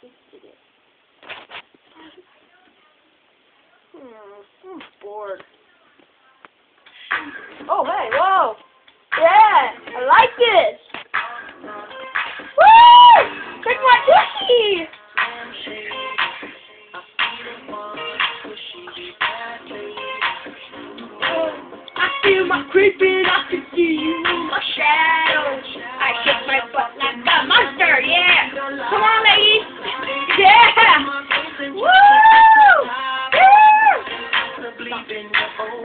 tasted it. Hmm, I'm bored. Oh, hey, whoa! Yeah, I like this! Woo! My! I feel my creeping, I can see you. something to hold.